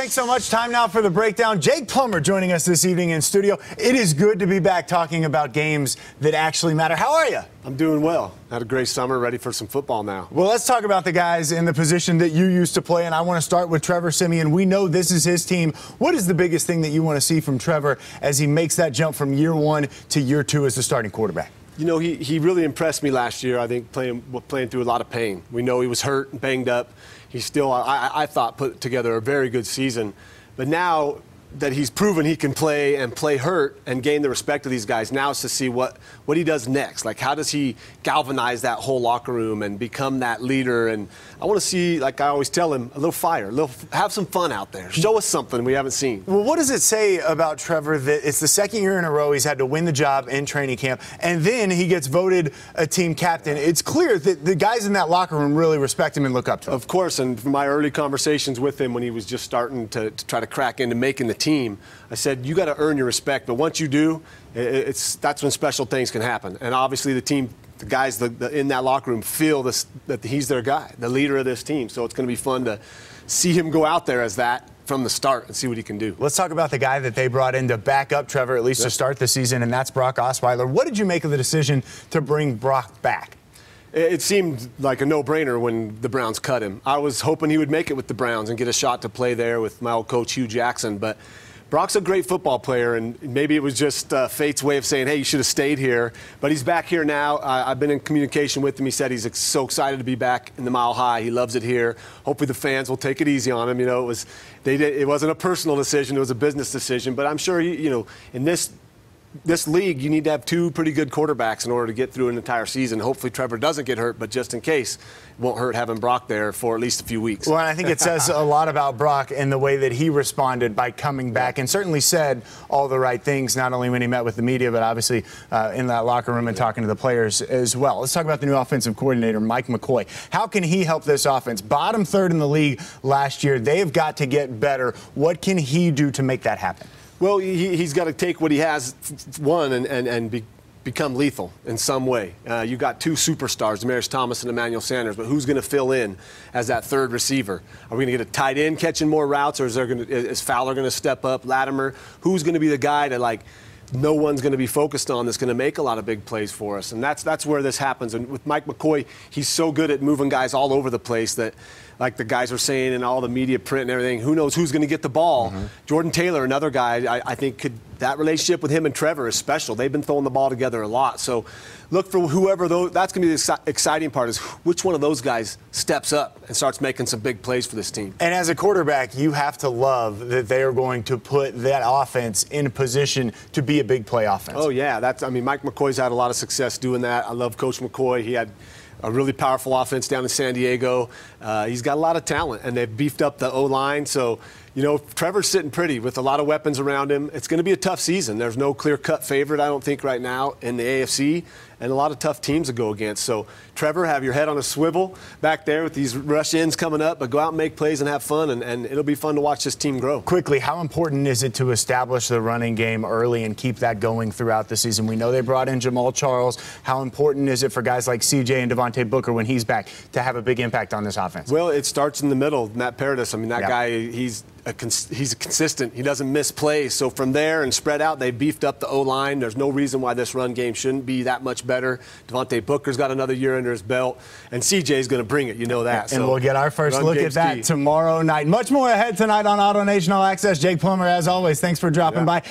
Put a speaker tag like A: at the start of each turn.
A: thanks so much. Time now for the breakdown. Jake Plummer joining us this evening in studio. It is good to be back talking about games that actually matter. How are you?
B: I'm doing well. Had a great summer, ready for some football now.
A: Well, let's talk about the guys in the position that you used to play, and I want to start with Trevor Siemian. We know this is his team. What is the biggest thing that you want to see from Trevor as he makes that jump from year one to year two as the starting quarterback?
B: You know, he, he really impressed me last year, I think, playing, playing through a lot of pain. We know he was hurt and banged up. He still, I, I thought, put together a very good season. But now that he's proven he can play and play hurt and gain the respect of these guys. Now is to see what, what he does next. Like, how does he galvanize that whole locker room and become that leader? And I want to see, like I always tell him, a little fire, a little, have some fun out there. Show us something we haven't seen.
A: Well, what does it say about Trevor that it's the second year in a row he's had to win the job in training camp, and then he gets voted a team captain? It's clear that the guys in that locker room really respect him and look up to him.
B: Of course, and from my early conversations with him when he was just starting to, to try to crack into making the team, I said, you got to earn your respect. But once you do, it's, that's when special things can happen. And obviously, the team, the guys the, the, in that locker room feel this, that he's their guy, the leader of this team. So it's going to be fun to see him go out there as that from the start and see what he can do.
A: Let's talk about the guy that they brought in to back up Trevor, at least yep. to start the season, and that's Brock Osweiler. What did you make of the decision to bring Brock back?
B: It seemed like a no-brainer when the Browns cut him. I was hoping he would make it with the Browns and get a shot to play there with my old coach Hue Jackson, but Brock's a great football player, and maybe it was just uh, fate's way of saying, hey, you should have stayed here. But he's back here now. I've been in communication with him. He said he's so excited to be back in the Mile High. He loves it here. Hopefully the fans will take it easy on him. You know, it was they did, it wasn't a personal decision; it was a business decision. But I'm sure he, you know, in this this league, you need to have two pretty good quarterbacks in order to get through an entire season. Hopefully, Trevor doesn't get hurt, but just in case, it won't hurt having Brock there for at least a few weeks.
A: Well, I think it says a lot about Brock and the way that he responded by coming back and certainly said all the right things, not only when he met with the media, but obviously uh, in that locker room and talking to the players as well. Let's talk about the new offensive coordinator, Mike McCoy. How can he help this offense? Bottom third in the league last year. They've got to get better. What can he do to make that happen?
B: Well, he, has got to take what he has, one, and, and, and be, become lethal in some way. Uh, you got two superstars, Demaryius Thomas and Emmanuel Sanders, but who's going to fill in as that third receiver? Are we going to get a tight end catching more routes, or is, there gonna, is Fowler going to step up? Latimer? Who's going to be the guy to like? No one's going to be focused on that's going to make a lot of big plays for us. And that's that's where this happens. And with Mike McCoy, he's so good at moving guys all over the place that like the guys are saying in all the media print and everything, who knows who's going to get the ball. Mm-hmm. Jordan Taylor, another guy, I, I, think could that relationship with him and Trevor is special. They've been throwing the ball together a lot. So look for whoever those, that's going to be the exciting part is which one of those guys steps up and starts making some big plays for this team.
A: And as a quarterback, you have to love that they are going to put that offense in position to be a big play offense.
B: Oh yeah, that's I mean Mike McCoy's had a lot of success doing that. I love Coach McCoy. He had a really powerful offense down in San Diego. Uh, he's got a lot of talent, and they've beefed up the O line. So, you know, Trevor's sitting pretty with a lot of weapons around him. It's going to be a tough season. There's no clear cut favorite, I don't think, right now in the AFC, and a lot of tough teams to go against. So, Trevor, have your head on a swivel back there with these rush ins coming up, but go out and make plays and have fun, and, and it'll be fun to watch this team grow.
A: Quickly, how important is it to establish the running game early and keep that going throughout the season? We know they brought in Jamaal Charles. How important is it for guys like CJ and Devontae Booker when he's back to have a big impact on this offense?
B: Well, it starts in the middle. Matt Paradis, I mean, that guy, he's a he's consistent. He doesn't miss plays. So from there and spread out, they beefed up the O line. There's no reason why this run game shouldn't be that much better. Devontae Booker's got another year under his belt and CJ's going to bring it. You know that.
A: And so, we'll get our first look at that key. tomorrow night. Much more ahead tonight on AutoNation All Access. Jake Plummer, as always, thanks for dropping yeah. by.